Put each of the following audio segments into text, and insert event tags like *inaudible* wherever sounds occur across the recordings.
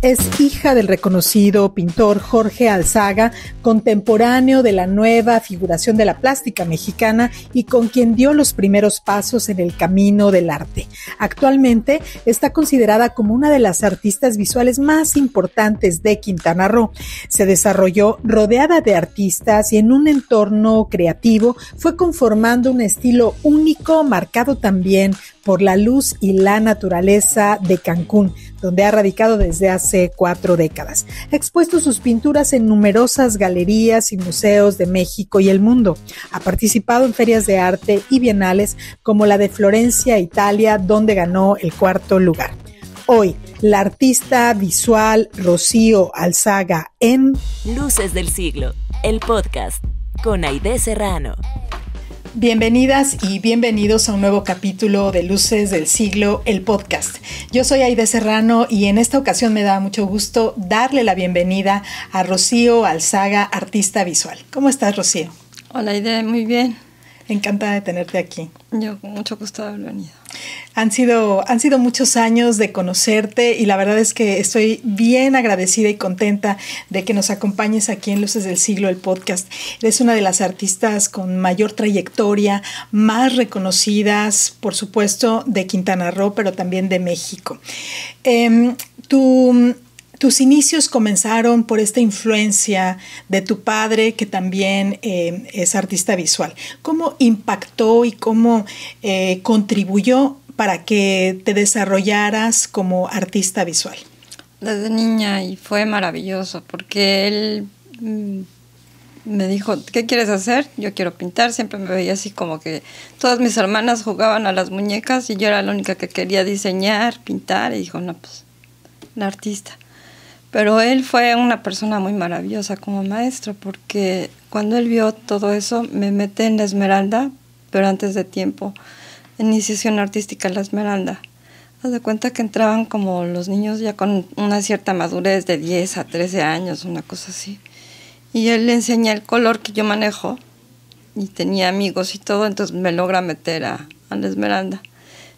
Es hija del reconocido pintor Jorge Alzaga, contemporáneo de la nueva figuración de la plástica mexicana y con quien dio los primeros pasos en el camino del arte. Actualmente está considerada como una de las artistas visuales más importantes de Quintana Roo. Se desarrolló rodeada de artistas y en un entorno creativo fue conformando un estilo único marcado también por la luz y la naturaleza de Cancún, donde ha radicado desde hace cuatro décadas. Ha expuesto sus pinturas en numerosas galerías y museos de México y el mundo. Ha participado en ferias de arte y bienales como la de Florencia, Italia, donde ganó el cuarto lugar. Hoy, la artista visual Rocío Alzaga en Luces del Siglo, el podcast con Aide Serrano. Bienvenidas y bienvenidos a un nuevo capítulo de Luces del Siglo, el podcast. Yo soy Aide Serrano y en esta ocasión me da mucho gusto darle la bienvenida a Rocío Alzaga, artista visual. ¿Cómo estás, Rocío? Hola, Aide, muy bien. Encantada de tenerte aquí. Yo con mucho gusto de haber venido. Han sido, han sido muchos años de conocerte y la verdad es que estoy bien agradecida y contenta de que nos acompañes aquí en Luces del Siglo, el podcast. Eres una de las artistas con mayor trayectoria, más reconocidas, por supuesto, de Quintana Roo, pero también de México. Eh, tu tus inicios comenzaron por esta influencia de tu padre, que también eh, es artista visual. ¿Cómo impactó y cómo eh, contribuyó para que te desarrollaras como artista visual? Desde niña y fue maravilloso porque él mm, me dijo, ¿qué quieres hacer? Yo quiero pintar. Siempre me veía así como que todas mis hermanas jugaban a las muñecas y yo era la única que quería diseñar, pintar. Y dijo, no, pues, la artista. Pero él fue una persona muy maravillosa como maestro, porque cuando él vio todo eso, me mete en la Esmeralda, pero antes de tiempo, iniciación artística en la Esmeralda. Haz de cuenta que entraban como los niños ya con una cierta madurez de 10 a 13 años, una cosa así. Y él le enseña el color que yo manejo, y tenía amigos y todo, entonces me logra meter a, a la Esmeralda.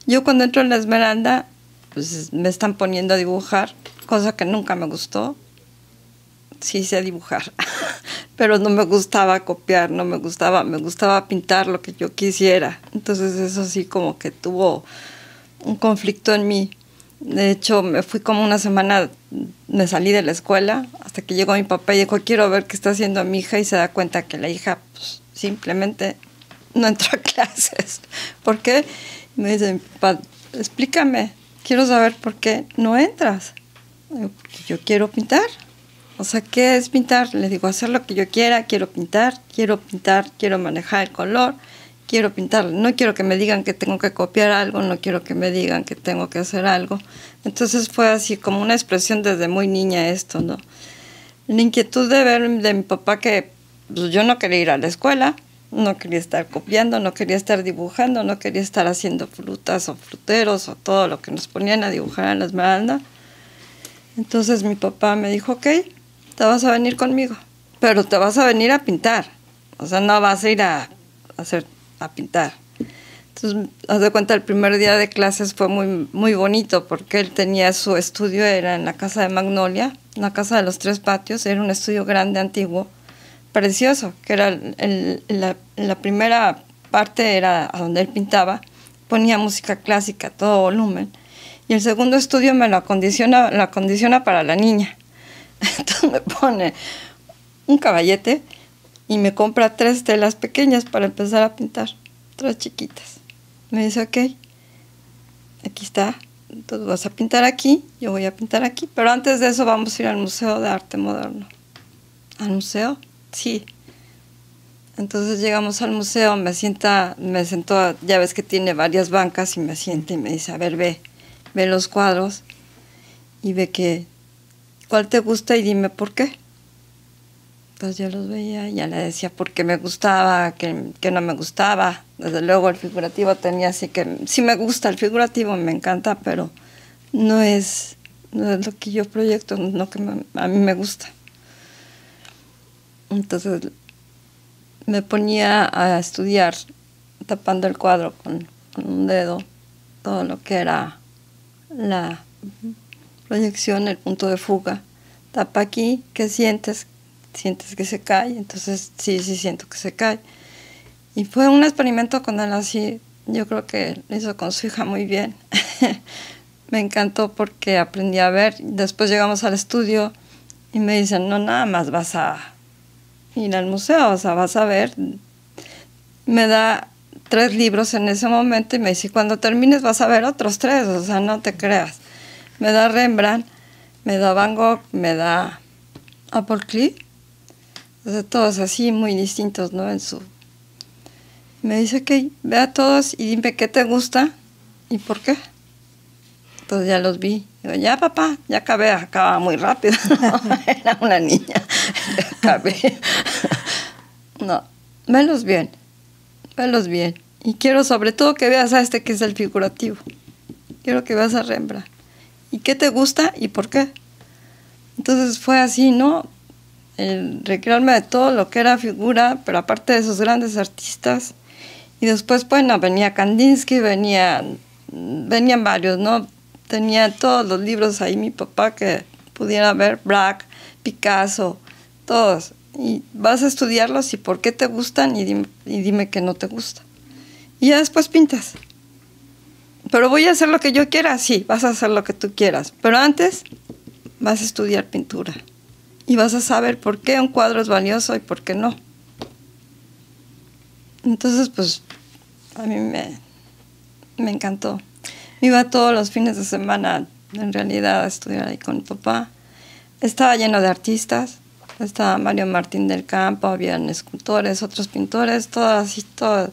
Yo cuando entro en la Esmeralda, pues me están poniendo a dibujar cosa que nunca me gustó. Sí sé dibujar, *laughs* pero no me gustaba copiar, no me gustaba, me gustaba pintar lo que yo quisiera. Entonces eso sí como que tuvo un conflicto en mí. De hecho, me fui como una semana, me salí de la escuela hasta que llegó mi papá y dijo, quiero ver qué está haciendo mi hija y se da cuenta que la hija pues, simplemente no entró a *laughs* clases. ¿Por qué? me dice, papá, explícame, quiero saber por qué no entras yo quiero pintar. O sea, ¿qué es pintar? Le digo, hacer lo que yo quiera, quiero pintar, quiero pintar, quiero manejar el color, quiero pintar. No quiero que me digan que tengo que copiar algo, no quiero que me digan que tengo que hacer algo. Entonces fue así como una expresión desde muy niña esto, ¿no? La inquietud de ver de mi papá que pues, yo no quería ir a la escuela, no quería estar copiando, no quería estar dibujando, no quería estar haciendo frutas o fruteros o todo lo que nos ponían a dibujar en la esmeralda. Entonces mi papá me dijo, ok, te vas a venir conmigo, pero te vas a venir a pintar. O sea, no vas a ir a, hacer, a pintar. Entonces, haz de cuenta, el primer día de clases fue muy, muy bonito porque él tenía su estudio, era en la casa de Magnolia, la casa de los tres patios, era un estudio grande, antiguo, precioso, que era la, la primera parte era donde él pintaba, ponía música clásica todo volumen y el segundo estudio me lo acondiciona, lo acondiciona para la niña. *laughs* Entonces me pone un caballete y me compra tres telas pequeñas para empezar a pintar, tres chiquitas. Me dice, ok, aquí está, entonces vas a pintar aquí, yo voy a pintar aquí, pero antes de eso vamos a ir al Museo de Arte Moderno. ¿Al museo? Sí. Entonces llegamos al museo, me sienta, me sentó, ya ves que tiene varias bancas y me siente y me dice, a ver, ve, ve los cuadros y ve que cuál te gusta y dime por qué. Entonces yo los veía y ya le decía por qué me gustaba, que, que no me gustaba. Desde luego el figurativo tenía así que sí me gusta el figurativo, me encanta, pero no es, no es lo que yo proyecto, no lo que a mí me gusta. Entonces me ponía a estudiar tapando el cuadro con un dedo todo lo que era la, proyección, el punto de fuga. Tapa aquí, ¿qué sientes? Sientes que se cae, entonces sí, sí siento que se cae. Y fue un experimento con él así, yo creo que lo hizo con su hija muy bien. *laughs* me encantó porque aprendí a ver. Después llegamos al estudio y me dicen, no, nada más vas a ir al museo, o sea, vas a ver. Me da tres libros en ese momento y me dice, cuando termines vas a ver otros tres, o sea, no te creas. Me da Rembrandt, me da Van Gogh, me da Apple o sea, todos así muy distintos, ¿no? En su... Me dice que vea todos y dime qué te gusta y por qué. Entonces ya los vi. Ya papá, ya acabé, acaba muy rápido. *laughs* Era una niña, acabé. *laughs* no, velos bien velos bien. Y quiero sobre todo que veas a este que es el figurativo. Quiero que veas a Rembrandt. ¿Y qué te gusta y por qué? Entonces fue así, ¿no? El recrearme de todo lo que era figura, pero aparte de esos grandes artistas. Y después, bueno, venía Kandinsky, venía, venían varios, ¿no? Tenía todos los libros ahí mi papá que pudiera ver, Braque, Picasso, todos y vas a estudiarlos y por qué te gustan y dime, y dime que no te gusta. Y ya después pintas. Pero voy a hacer lo que yo quiera, sí, vas a hacer lo que tú quieras. Pero antes vas a estudiar pintura y vas a saber por qué un cuadro es valioso y por qué no. Entonces, pues, a mí me, me encantó. iba todos los fines de semana, en realidad, a estudiar ahí con mi papá. Estaba lleno de artistas estaba Mario Martín del Campo, habían escultores, otros pintores, todas así, todas.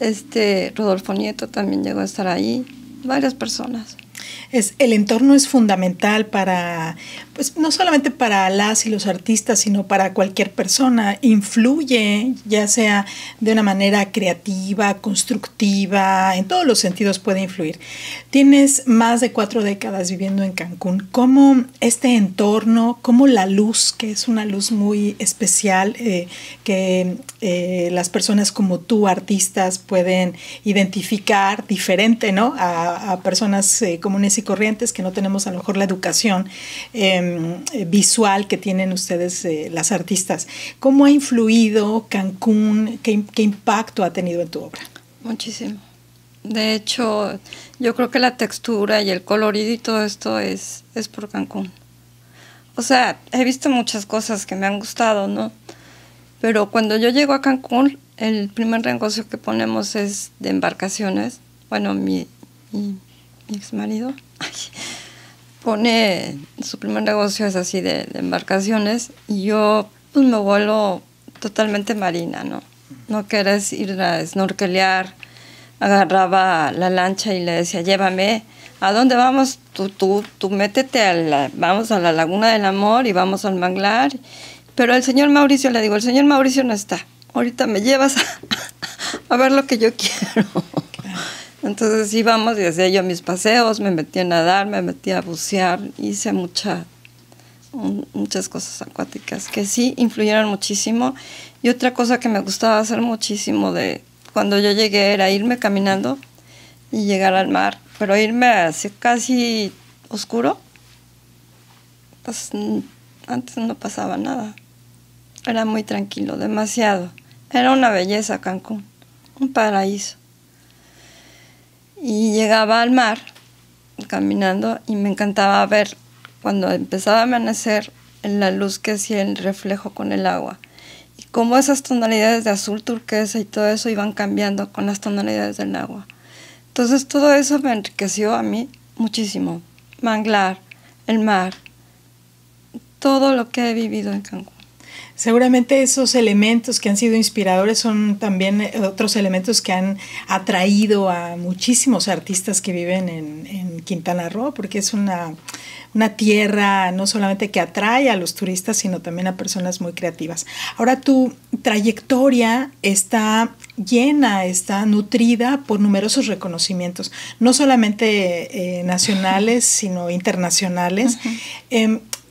Este, Rodolfo Nieto también llegó a estar ahí, varias personas. Es, el entorno es fundamental para, pues no solamente para las y los artistas, sino para cualquier persona. Influye, ya sea de una manera creativa, constructiva, en todos los sentidos puede influir. Tienes más de cuatro décadas viviendo en Cancún. ¿Cómo este entorno, cómo la luz, que es una luz muy especial, eh, que eh, las personas como tú, artistas, pueden identificar diferente ¿no? a, personas eh, comunes y corrientes que no tenemos a lo mejor la educación em, visual que tienen ustedes eh, las artistas. ¿Cómo ha influido Cancún? ¿Qué, impacto ha tenido en tu obra? Muchísimo. De hecho, yo creo que la textura y el colorido y todo esto es, es por Cancún. O sea, he visto muchas cosas que me han gustado, ¿no? Pero cuando yo llego a Cancún, el primer negocio que ponemos es de embarcaciones. Bueno, mi, mi, mi ex marido pone, su primer negocio es así de, embarcaciones y yo pues me vuelvo totalmente marina, ¿no? No quieres ir a snorkelear, agarraba la lancha y le decía, llévame, ¿a dónde vamos? Tú, tú, tú métete a la, vamos a la Laguna del Amor y vamos al manglar. Pero el señor Mauricio, le digo, el señor Mauricio no está. Ahorita me llevas a ver lo que yo quiero. Entonces íbamos y hacía yo mis paseos, me metía a nadar, me metía a bucear, hice mucha, muchas cosas acuáticas que sí influyeron muchísimo. Y otra cosa que me gustaba hacer muchísimo de cuando yo llegué era irme caminando y llegar al mar, pero irme así casi oscuro. Pues antes no pasaba nada. Era muy tranquilo, demasiado. Era una belleza Cancún, un paraíso. Y llegaba al mar caminando y me encantaba ver cuando empezaba a amanecer la luz que hacía el reflejo con el agua. Y cómo esas tonalidades de azul turquesa y todo eso iban cambiando con las tonalidades del agua. Entonces todo eso me enriqueció a mí muchísimo. Manglar, el mar, todo lo que he vivido en Cancún. Seguramente esos elementos que han sido inspiradores son también eh, otros elementos que han atraído a muchísimos artistas que viven en, Quintana Roo, porque es una, una, tierra no solamente que atrae a los turistas, sino también a personas muy creativas. Ahora tu trayectoria está llena, está nutrida por numerosos reconocimientos, no solamente eh, nacionales, sino internacionales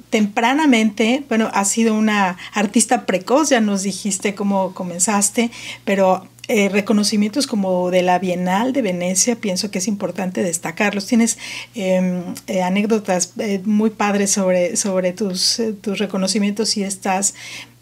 tempranamente, bueno, has sido una artista precoz, ya nos dijiste cómo comenzaste, pero eh, reconocimientos como de la Bienal de Venecia, pienso que es importante destacarlos. Tienes em, eh, anécdotas eh, muy padres sobre, sobre tus, tus reconocimientos y estas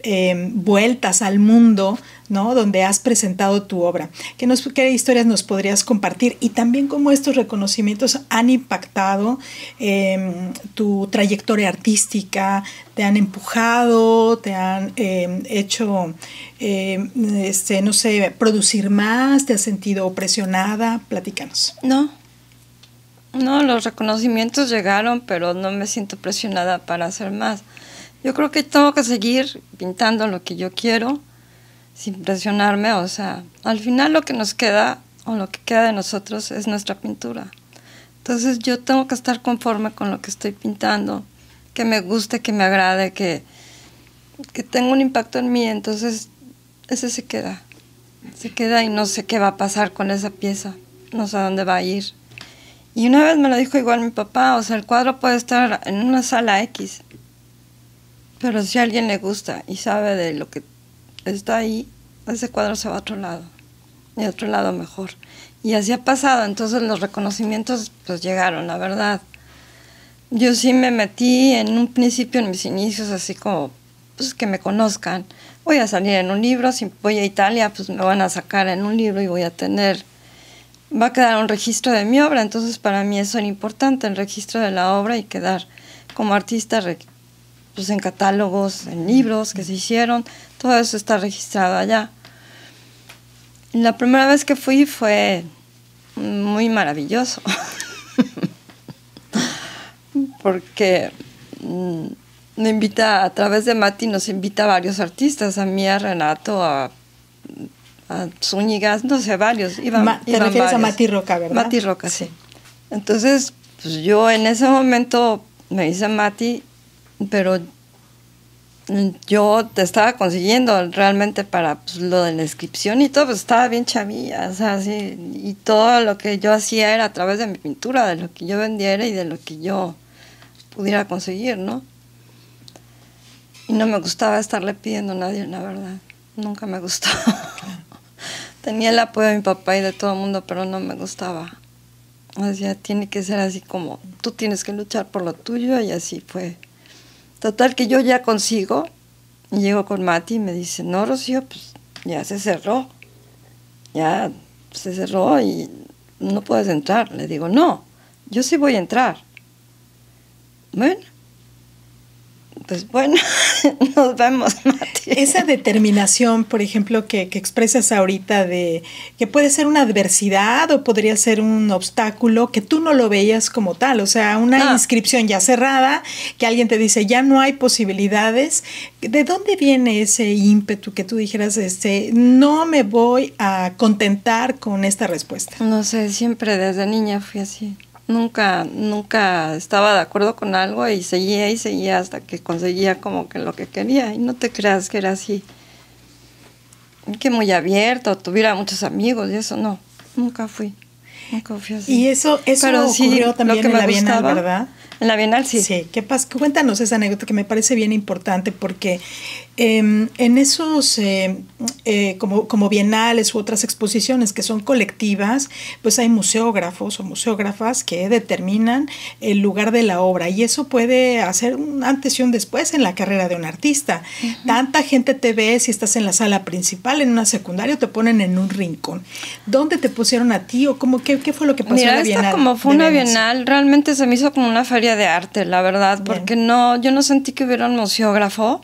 em, vueltas al mundo, ¿no? Donde has presentado tu obra. ¿Qué, nos, ¿Qué historias nos podrías compartir? Y también cómo estos reconocimientos han impactado em, tu trayectoria artística, te han empujado, te han hecho, este, no sé, producir más? ¿Te has sentido presionada? Platícanos. No. No, los reconocimientos llegaron, pero no me siento presionada para hacer más. Yo creo que tengo que seguir pintando lo que yo quiero sin presionarme. O sea, al final lo que nos queda o lo que queda de nosotros es nuestra pintura. Entonces yo tengo que estar conforme con lo que estoy pintando, que me guste, que me agrade, que, que tenga un impacto en mí. Entonces ese se queda se queda y no sé qué va a pasar con esa pieza, no sé a dónde va a ir. Y una vez me lo dijo igual mi papá, o sea, el cuadro puede estar en una sala X, pero si a alguien le gusta y sabe de lo que está ahí, ese cuadro se va a otro lado, y a otro lado mejor. Y así ha pasado, entonces los reconocimientos pues llegaron, la verdad. Yo sí me metí en un principio, en mis inicios, así como, pues que me conozcan voy a salir en un libro, si voy a Italia, pues me van a sacar en un libro y voy a tener, va a quedar un registro de mi obra, entonces para mí eso es importante, el registro de la obra y quedar como artista pues en catálogos, en libros que se hicieron, todo eso está registrado allá. La primera vez que fui fue muy maravilloso, *laughs* porque mm, me invita, a través de Mati, nos invita a varios artistas, a mí, a Renato, a, a Zúñiga, no sé, varios. Iban, te refieres a Mati Roca, ¿verdad? Mati Roca, sí. Entonces, pues yo en ese momento me dice Mati, pero yo te estaba consiguiendo realmente para pues, lo de la inscripción y todo, pues estaba bien chavilla, o sea, sí, y todo lo que yo hacía era a través de mi pintura, de lo que yo vendiera y de lo que yo pudiera conseguir, ¿no? Y no me gustaba estarle pidiendo a nadie, la verdad. Nunca me gustó. *laughs* Tenía el apoyo de mi papá y de todo el mundo, pero no me gustaba. O sea, tiene que ser así como tú tienes que luchar por lo tuyo y así fue. Total que yo ya consigo, y llego con Mati y me dice, no, Rocío, pues ya se cerró. Ya se cerró y no puedes entrar. Le digo, no, yo sí voy a entrar. Bueno, pues bueno, *laughs* nos vemos, Mati. Esa determinación, por ejemplo, que, que, expresas ahorita de que puede ser una adversidad o podría ser un obstáculo que tú no lo veías como tal, o sea, una inscripción ya cerrada, que alguien te dice ya no hay posibilidades. ¿De dónde viene ese ímpetu que tú dijeras, este, no me voy a contentar con esta respuesta? No sé, siempre desde niña fui así nunca, nunca estaba de acuerdo con algo y seguía y seguía hasta que conseguía como que lo que quería. Y no te creas que era así, que muy abierto, tuviera muchos amigos y eso no, nunca fui. Nunca fui así. Y eso, eso Pero ocurrió también en la Bienal, ¿verdad? En la Bienal sí. Sí, ¿qué pasa? Cuéntanos esa anécdota que me parece bien importante porque Em, en esos, eh, eh, como, como, bienales u otras exposiciones que son colectivas, pues hay museógrafos o museógrafas que determinan el lugar de la obra y eso puede hacer un antes y un después en la carrera de un artista. Tanta gente te ve si estás en la sala principal, en una secundaria, te ponen en un rincón. ¿Dónde te pusieron a ti o cómo, qué, qué fue lo que pasó en la bienal? como fue una bienal, realmente se me hizo como una feria de arte, la verdad, porque no, yo no sentí que hubiera un museógrafo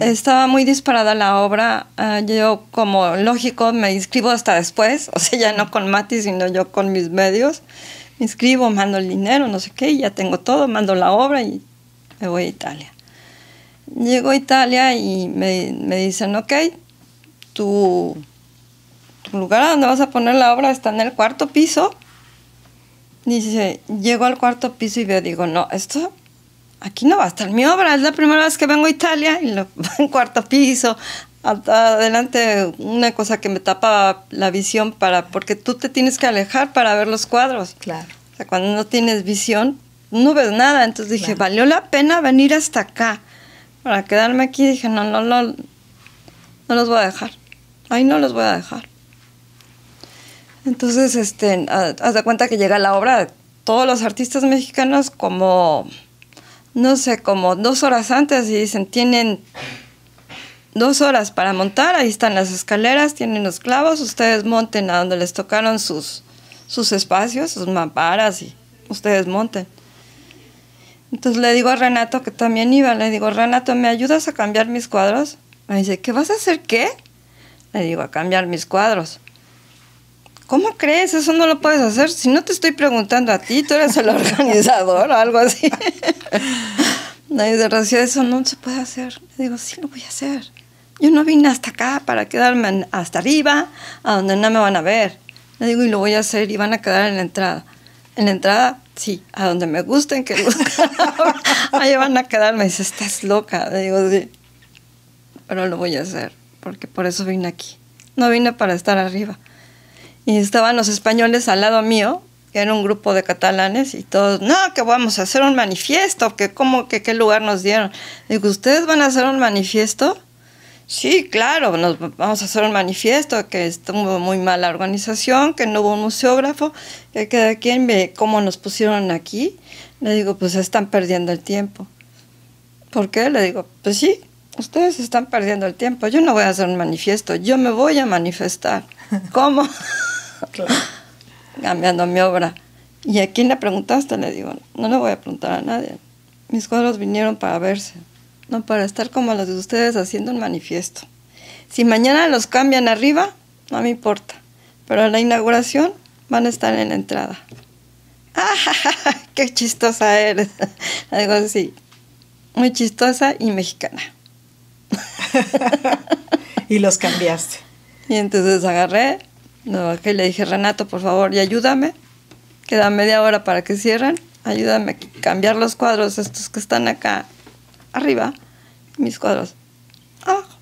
estaba muy disparada la obra. Ah, yo, como lógico, me inscribo hasta después, *laughs* o sea, ya no con Mati, sino yo con mis medios. Me inscribo, mando el dinero, no sé qué, ya tengo todo, mando la obra y me voy a Italia. Llego a Italia y me, me dicen, ok, tu, tu lugar donde vas a poner la obra está en el cuarto piso. Dice, llego al cuarto piso y veo, digo, no, esto aquí no va a estar mi obra, es la primera vez que vengo a Italia y lo *laughs* en cuarto piso, adelante una cosa que me tapa la visión para porque tú te tienes que alejar para ver los cuadros. Claro. O sea, cuando no tienes visión, no ves nada. Entonces dije, valió la pena venir hasta acá para quedarme aquí. Dije, no, no, no, no los voy a dejar. Ahí no los voy a dejar. Entonces, este, haz de cuenta que llega la obra, todos los artistas mexicanos como, no sé, como dos horas antes y dicen, tienen dos horas para montar, ahí están las escaleras, tienen los clavos, ustedes monten a donde les tocaron sus, sus espacios, sus mamparas y ustedes monten. Entonces le digo a Renato que también iba, le digo, Renato, ¿me ayudas a cambiar mis cuadros? Me dice, ¿qué vas a hacer qué? Le digo, a cambiar mis cuadros. ¿Cómo crees? Eso no lo puedes hacer. Si no te estoy preguntando a ti, tú eres el *laughs* organizador o algo así. *laughs* Nadie de Rocío, eso no se puede hacer. Le digo, sí lo voy a hacer. Yo no vine hasta acá para quedarme hasta arriba, a donde no me van a ver. Le digo, y lo voy a hacer y van a quedar en la entrada. En la entrada, sí, a donde me gusten que *laughs* Ahí van a quedar. Me dice, estás loca. Le digo, sí. Pero lo voy a hacer, porque por eso vine aquí. No vine para estar arriba. Y estaban los españoles al lado mío, que era un grupo de catalanes, y todos, no, que vamos a hacer un manifiesto, que cómo, que qué lugar nos dieron. Digo, ¿ustedes van a hacer un manifiesto? Sí, claro, nos vamos a hacer un manifiesto, que estuvo muy mala organización, que no hubo un museógrafo, que cada quien ve cómo nos pusieron aquí. Le digo, pues están perdiendo el tiempo. ¿Por qué? Le digo, pues sí, ustedes están perdiendo el tiempo. Yo no voy a hacer un manifiesto, yo me voy a manifestar. *laughs* ¿Cómo? Cambiando mi obra. ¿Y a quién le preguntaste? Le digo, no le voy a preguntar a nadie. Mis cuadros vinieron para verse, no para estar como los de ustedes haciendo un manifiesto. Si mañana los cambian arriba, no me importa. Pero a la inauguración van a estar en la entrada. *laughs* ¡Ah, qué chistosa eres! *laughs* Le digo así, muy chistosa y mexicana. *laughs* y los cambiaste. Y entonces agarré, no, que le dije, Renato, por favor, y ayúdame. Queda media hora para que cierren. Ayúdame a cambiar los cuadros, estos que están acá arriba, mis cuadros abajo.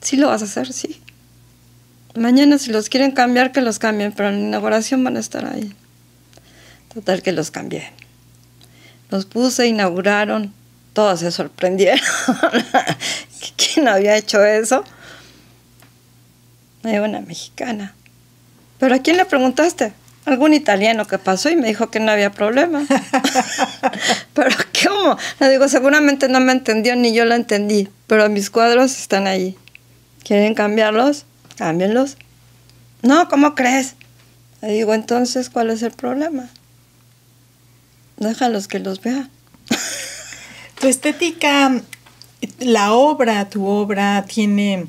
¿Sí lo vas a hacer? Sí. Mañana si los quieren cambiar, que los cambien, pero en la inauguración van a estar ahí. Total que los cambié. Los puse, inauguraron, todos se sorprendieron. *laughs* ¿Quién había hecho eso? Me una mexicana. ¿Pero a quién le preguntaste? Algún italiano que pasó y me dijo que no había problema. *laughs* pero ¿cómo? Le digo, seguramente no me entendió ni yo lo entendí, pero mis cuadros están ahí. ¿Quieren cambiarlos? Cámbienlos. No, ¿cómo crees? Le digo, entonces, ¿cuál es el problema? Déjalos que los vean. tu estética, la obra, tu obra tiene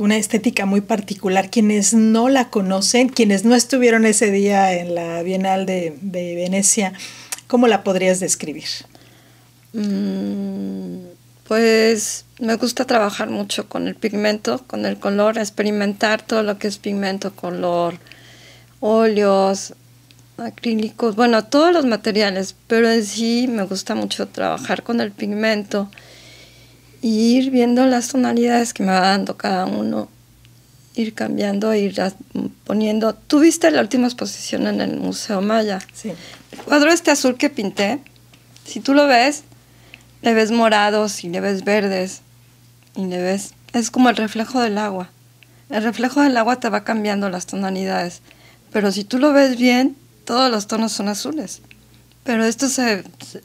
una estética muy particular. Quienes no la conocen, quienes no estuvieron ese día en la Bienal de, Venecia, ¿cómo la podrías describir? Mm, pues me gusta trabajar mucho con el pigmento, con el color, experimentar todo lo que es pigmento, color, óleos, acrílicos, bueno, todos los materiales, pero en sí me gusta mucho trabajar con el pigmento y ir viendo las tonalidades que me va dando cada uno, ir cambiando, ir poniendo. Tú viste la última exposición en el Museo Maya. Sí. El cuadro este azul que pinté, si tú lo ves, le ves morados y le ves verdes y le ves... Es como el reflejo del agua. El reflejo del agua te va cambiando las tonalidades, pero si tú lo ves bien, todos los tonos son azules. Pero esto se,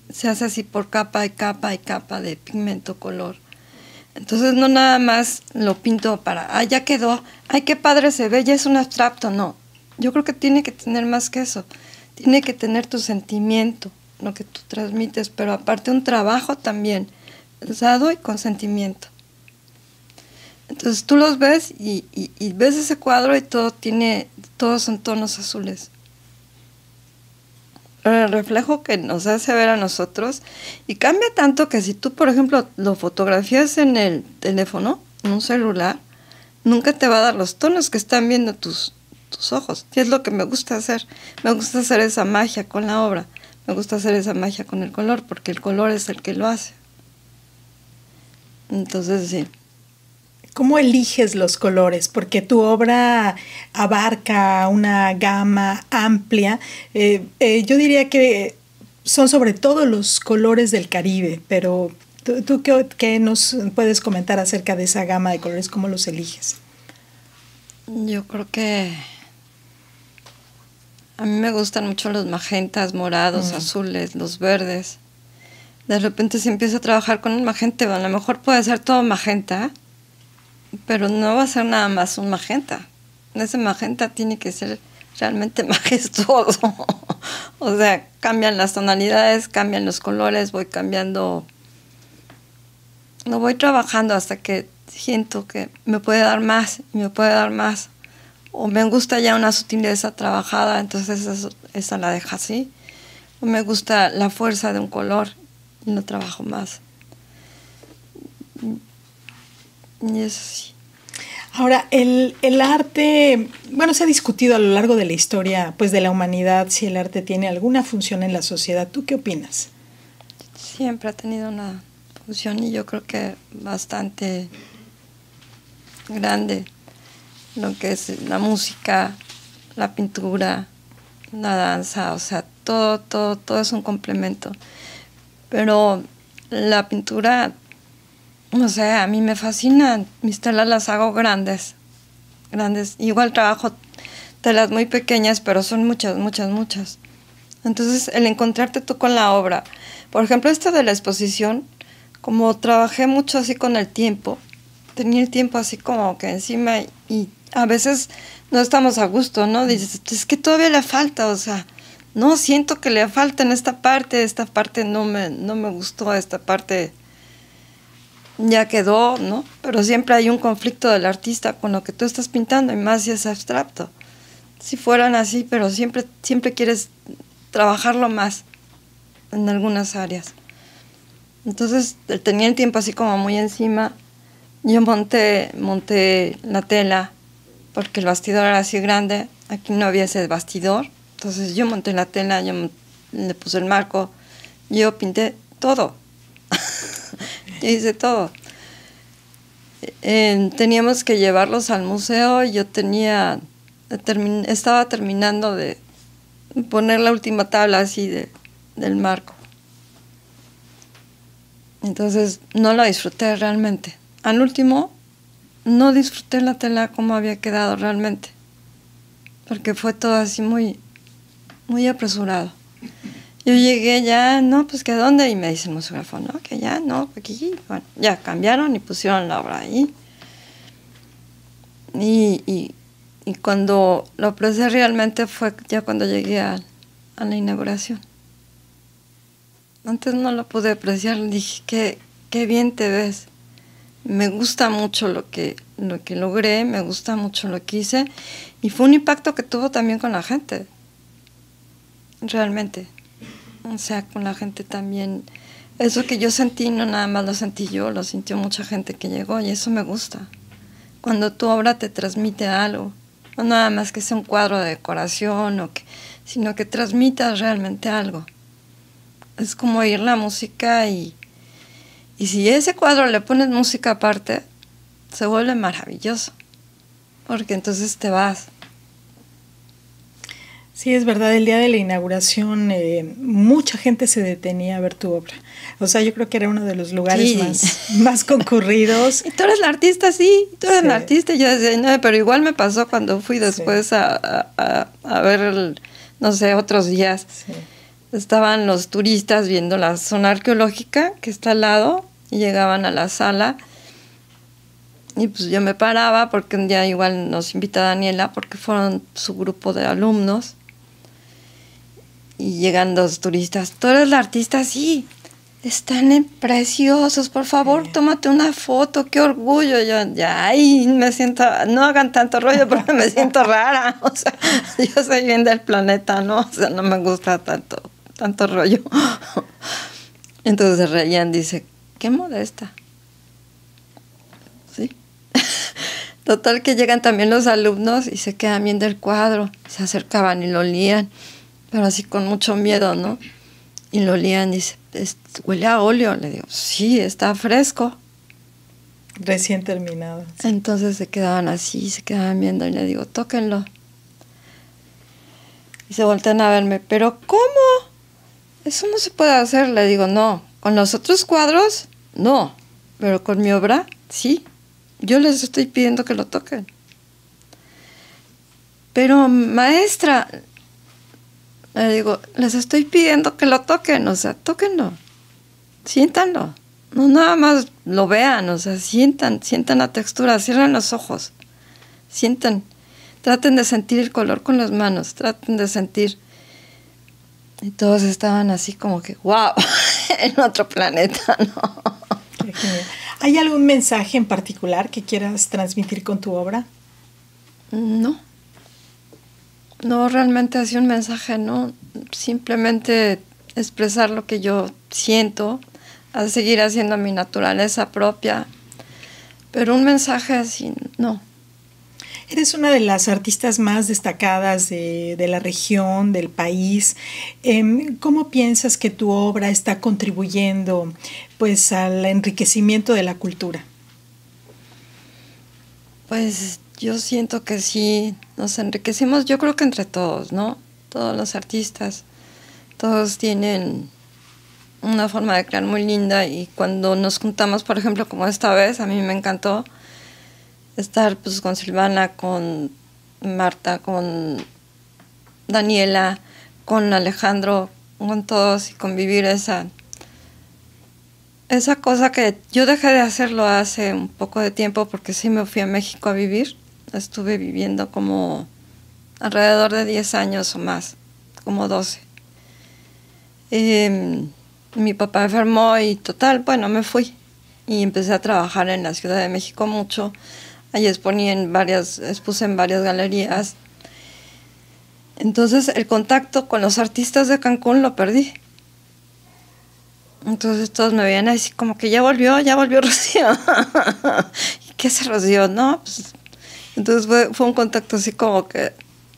se hace así por capa y capa y capa de pigmento color. Entonces no nada más lo pinto para, ah, ya quedó, ay, qué padre se ve, ya es un abstracto, no. Yo creo que tiene que tener más que eso. Tiene que tener tu sentimiento, lo que tú transmites, pero aparte un trabajo también, pensado y con sentimiento. Entonces tú los ves y, y ves ese cuadro y todo tiene, todos son tonos azules el reflejo que nos hace ver a nosotros y cambia tanto que si tú, por ejemplo, lo fotografías en el teléfono, en un celular, nunca te va a dar los tonos que están viendo tus, tus ojos. Y es lo que me gusta hacer. Me gusta hacer esa magia con la obra. Me gusta hacer esa magia con el color, porque el color es el que lo hace. Entonces, sí. ¿Cómo eliges los colores? Porque tu obra abarca una gama amplia. Eh, eh, yo diría que son sobre todo los colores del Caribe, pero ¿tú, qué, nos puedes comentar acerca de esa gama de colores? ¿Cómo los eliges? Yo creo que a mí me gustan mucho los magentas, morados, Mm. azules, los verdes. De repente se empieza a trabajar con un magenta, a lo mejor puede ser todo magenta, pero no va a ser nada más un magenta. Ese magenta tiene que ser realmente *laughs* majestuoso. o sea, cambian las tonalidades, cambian los colores, voy cambiando. Lo voy trabajando hasta que siento que me puede dar más, y me puede dar más. O me gusta ya una sutileza trabajada, entonces eso- esa la deja así. O me gusta la fuerza de un color y lo trabajo más. Y eso sí. Ahora, el, el arte, bueno, se ha discutido a lo largo de la historia, pues de la humanidad, si el arte tiene alguna función en la sociedad. ¿Tú qué opinas? siempre ha tenido una función y yo creo que bastante grande lo que es la música, la pintura, la danza, o sea, todo, todo, todo es un complemento. Pero la pintura, no sé, a mí me fascina, mis telas las hago grandes, grandes. Igual trabajo telas muy pequeñas, pero son muchas, muchas, muchas. Entonces, el encontrarte tú con la obra. Por ejemplo, esto de la exposición, como trabajé mucho así con el tiempo, tenía el tiempo así como que encima y a veces no estamos a gusto, ¿no? Dices, es que todavía le falta, o sea, no siento que le falta en esta parte, esta parte no me, no me gustó, esta parte ya quedó, ¿no? Pero siempre hay un conflicto del artista con lo que tú estás pintando y más si es abstracto. Si fueran así, pero siempre, siempre quieres trabajarlo más en algunas áreas. Entonces tenía el tiempo así como muy encima. Yo monté, monté la tela porque el bastidor era así grande. Aquí no había ese bastidor. Entonces yo monté la tela, yo le puse el marco, yo pinté todo. *laughs* yo hice todo. Teníamos que llevarlos al museo. Yo tenía, termin- estaba terminando de poner la última tabla así de, del marco. Entonces no la disfruté realmente. Al último, no disfruté la tela como había quedado realmente. Porque fue todo así muy, muy apresurado. Yo llegué ya, no, pues que dónde, y me dice el museógrafo, no, que ya, no, aquí, bueno, ya cambiaron y pusieron la obra ahí. Y, y, y cuando lo aprecié realmente fue ya cuando llegué a, a la inauguración. Antes no lo pude apreciar, dije, qué, qué bien te ves. Me gusta mucho lo que, lo que logré, me gusta mucho lo que hice y fue un impacto que tuvo también con la gente, realmente. O sea, con la gente también. Eso que yo sentí, no nada más lo sentí yo, lo sintió mucha gente que llegó y eso me gusta. Cuando tu obra te transmite algo, no nada más que sea un cuadro de decoración, o que, sino que transmitas realmente algo. Es como oír la música y, y si ese cuadro le pones música aparte, se vuelve maravilloso, porque entonces te vas. Sí, es verdad, el día de la inauguración eh, mucha gente se detenía a ver tu obra. O sea, yo creo que era uno de los lugares Sí. más, más concurridos. *laughs* Y tú eres la artista, sí, tú eres Sí. la artista. Yo decía, no, pero igual me pasó cuando fui después a, a- a- a ver, el- no sé, otros días. Estaban los turistas viendo la zona arqueológica que está al lado y llegaban a la sala. Y pues yo me paraba porque un día igual nos invita Daniela porque fueron su grupo de alumnos. Y llegan los turistas, tú eres la artista, sí. Están en- preciosos, por favor, tómate una foto, qué orgullo. Yo ya, ay, me siento, no hagan tanto rollo *laughs* porque me siento rara. *laughs* O sea, yo soy bien del planeta, ¿no? O sea, no me gusta tanto, tanto rollo. *laughs* Entonces se reían, dice, qué modesta. Sí. Total que llegan también los alumnos y se quedan viendo el cuadro, se acercaban y lo olían, pero así con mucho miedo, ¿no? Y lo olían y dice, "Es- huele a óleo. Le digo, sí, está fresco. Recién terminado. Entonces se quedaban así, se quedaban viendo y le digo, tóquenlo. Y se voltean a verme, pero ¿cómo? Eso no se puede hacer. Le digo, no, con los otros cuadros, no, pero con mi obra, sí. Yo les estoy pidiendo que lo toquen. Pero maestra, Le digo, les estoy pidiendo que lo toquen, o sea, tóquenlo, siéntanlo. No nada más lo vean, o sea, sientan, sientan la textura, cierren los ojos, sientan, traten de sentir el color con las manos, traten de sentir. Y todos estaban así como que, wow, *laughs* en otro planeta, *laughs* ¿no? ¿Hay algún mensaje en particular que quieras transmitir con tu obra? No. No, realmente así un mensaje, no. Simplemente expresar lo que yo siento, a seguir haciendo mi naturaleza propia. Pero un mensaje así, no. Eres una de las artistas más destacadas de, la región, del país. Em, ¿Cómo piensas que tu obra está contribuyendo pues, al enriquecimiento de la cultura? Pues yo siento que sí, nos enriquecemos, yo creo que entre todos, ¿no? Todos los artistas, todos tienen una forma de crear muy linda y cuando nos juntamos, por ejemplo, como esta vez, a mí me encantó estar pues con Silvana, con Marta, con Daniela, con Alejandro, con todos y convivir esa esa cosa que yo dejé de hacerlo hace un poco de tiempo porque sí me fui a México a vivir estuve viviendo como alrededor de 10 años o más, como 12. Em, mi papá enfermó y total, bueno, me fui y empecé a trabajar en la Ciudad de México mucho. Allí exponí en varias, expuse en varias galerías. Entonces el contacto con los artistas de Cancún lo perdí. Entonces todos me veían así como que ya volvió, ya volvió Rocío. *laughs* ¿Y qué se Rocío? No, pues entonces fue, fue un contacto así como que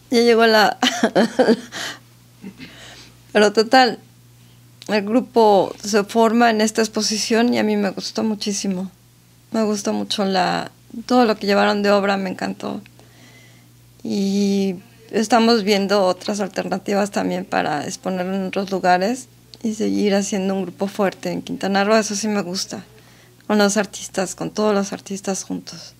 ya llegó la... *laughs* Pero total, el grupo se forma en esta exposición y a mí me gustó muchísimo. Me gustó mucho la, todo lo que llevaron de obra, me encantó. Y estamos viendo otras alternativas también para exponer en otros lugares y seguir haciendo un grupo fuerte en Quintana Roo, eso sí me gusta, con los artistas, con todos los artistas juntos.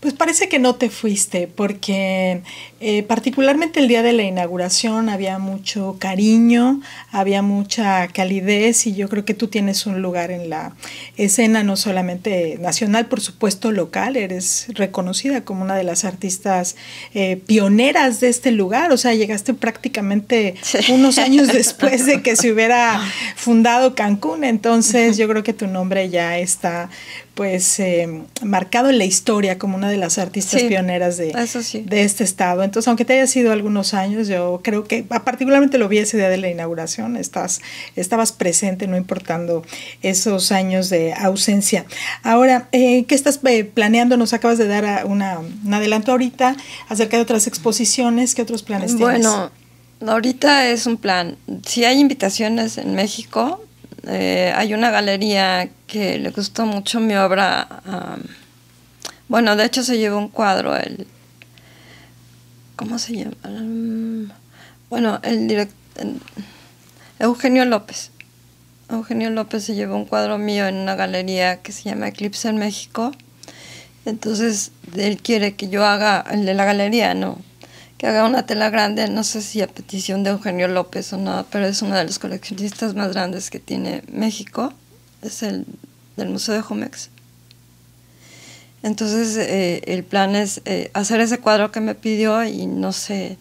Pues parece que no te fuiste, porque eh, particularmente el día de la inauguración había mucho cariño, había mucha calidez y yo creo que tú tienes un lugar en la escena no solamente nacional, por supuesto local, eres reconocida como una de las artistas eh, pioneras de este lugar, o sea, llegaste prácticamente unos años *laughs* después de que se hubiera fundado Cancún, entonces yo creo que tu nombre ya está pues eh, marcado en la historia como una de las artistas pioneras de, de este estado. Entonces, aunque te haya sido algunos años, yo creo que particularmente lo vi ese día de la inauguración, estás, estabas presente, no importando esos años de ausencia. Ahora, eh, ¿qué estás eh, planeando? Nos acabas de dar una, un adelanto ahorita acerca de otras exposiciones, ¿qué otros planes tienes? Bueno, ahorita es un plan. Si hay invitaciones en México, eh, hay una galería que le gustó mucho mi obra. bueno, de hecho se llevó un cuadro, el... ¿Cómo se llama? Bueno, el director... Eugenio López. Eugenio López se llevó un cuadro mío en una galería que se llama Eclipse en México. Entonces, él quiere que yo haga, el de la galería, no, que haga una tela grande, no sé si a petición de Eugenio López o no, pero es uno de los coleccionistas más grandes que tiene México, es el del Museo de Jumex. Entonces eh, el plan es eh, hacer ese cuadro que me pidió y no sé,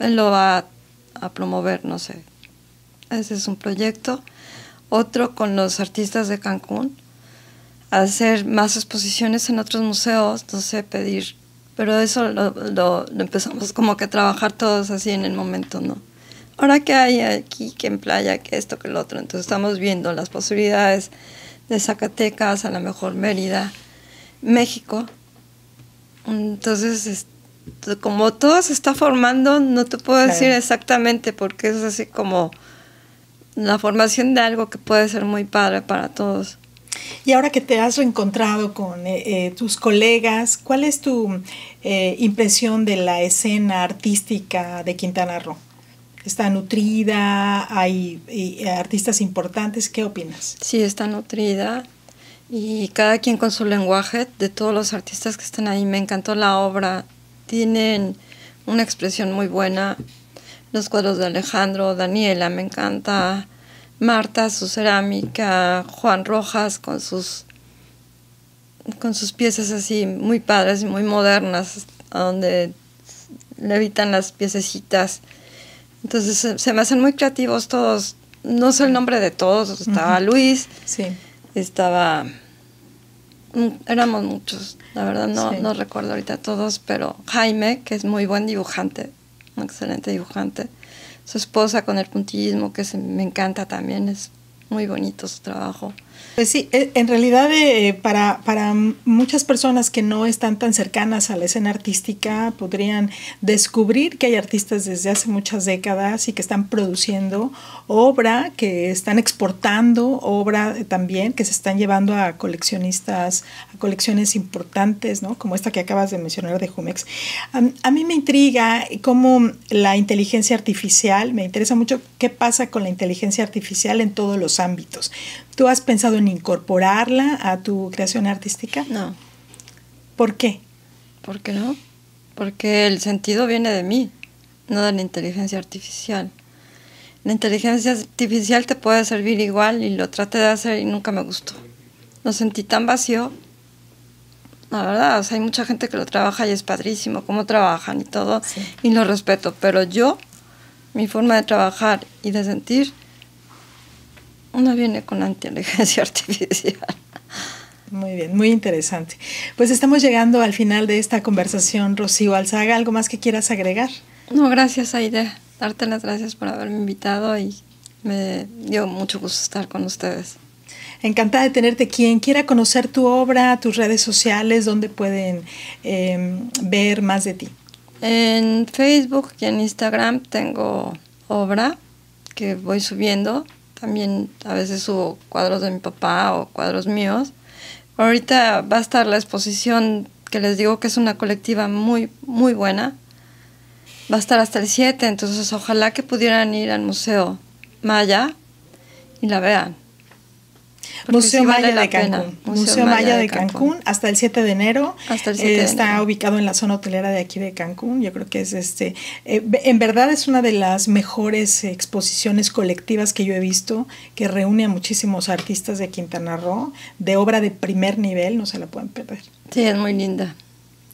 él lo va a, promover, no sé. Ese es un proyecto. Otro con los artistas de Cancún, hacer más exposiciones en otros museos, no sé, pedir pero eso lo, empezamos como que a trabajar todos así en el momento, ¿no? Ahora que hay aquí, que en playa, que esto, que el otro, entonces estamos viendo las posibilidades de Zacatecas, a lo mejor Mérida, México. Entonces, como todo se está formando, no te puedo decir exactamente porque es así como la formación de algo que puede ser muy padre para todos. Y ahora que te has reencontrado con eh, eh, tus colegas, ¿cuál es tu eh, impresión de la escena artística de Quintana Roo? ¿Está nutrida? ¿Hay artistas importantes? ¿Qué opinas? Sí, está nutrida y cada quien con su lenguaje, de todos los artistas que están ahí, me encantó la obra, tienen una expresión muy buena. los cuadros de Alejandro, Daniela, me encanta, Marta, su cerámica, Juan Rojas con sus con sus piezas así muy padres y muy modernas, donde levitan las piececitas. Entonces se, me hacen muy creativos todos. No sé el nombre de todos. Estaba Luis. Sí. Estaba. Mm, éramos muchos. La verdad no, no recuerdo ahorita todos, pero Jaime, que es muy buen dibujante, un excelente dibujante. Su esposa con el puntillismo, que se, me encanta también, es muy bonito su trabajo. Pues sí, eh, en realidad eh, para, para muchas personas que no están tan cercanas a la escena artística podrían descubrir que hay artistas desde hace muchas décadas y que están produciendo obra, que están exportando obra también, que se están llevando a coleccionistas, a colecciones importantes, ¿no? Como esta que acabas de mencionar de Jumex. a mí me intriga cómo la inteligencia artificial, me interesa mucho qué pasa con la inteligencia artificial en todos los ámbitos. ¿Tú has pensado en incorporarla a tu creación artística? No. ¿Por qué? ¿Por qué no? Porque el sentido viene de mí, no de la inteligencia artificial. La inteligencia artificial te puede servir igual y lo traté de hacer y nunca me gustó. Lo sentí tan vacío. La verdad, hay mucha gente que lo trabaja y es padrísimo cómo trabajan y todo, y lo respeto, pero yo, mi forma de trabajar y de sentir uno viene con inteligencia *laughs* artificial. Muy bien, muy interesante. Pues estamos llegando al final de esta conversación, Rocío Alzaga. ¿Algo más que quieras agregar? No, gracias, Aide. Darte las gracias por haberme invitado y me dio mucho gusto estar con ustedes. Encantada de tenerte. Quien quiera conocer tu obra, tus redes sociales, ¿dónde pueden em, ver más de ti? En Facebook y en Instagram tengo obra que voy subiendo también a veces subo cuadros de mi papá o cuadros míos. Ahorita va a estar la exposición que les digo que es una colectiva muy, muy buena. Va a estar hasta el 7, entonces ojalá que pudieran ir al Museo Maya y la vean. Museo Maya de Cancún. Museo, Maya, de Cancún, hasta el 7 de enero. Hasta el 7 de está ubicado en la zona hotelera de aquí de Cancún. Yo creo que es este. Eh, en verdad es una de las mejores exposiciones colectivas que yo he visto, que reúne a muchísimos artistas de Quintana Roo, de obra de primer nivel, no se la pueden perder. Sí, es muy linda.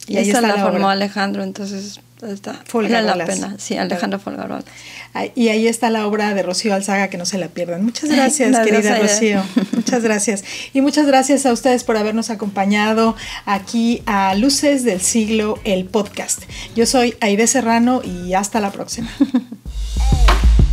Y, ahí está la, formó Alejandro, entonces está. Vale la pena. Sí, Alejandro Folgarolas. Y ahí está la obra de Rocío Alzaga, que no se la pierdan. Muchas gracias, querida Rocío. Muchas gracias. Y muchas gracias a ustedes por habernos acompañado aquí a Luces del Siglo, el podcast. Yo soy Aide Serrano y hasta la próxima. *laughs*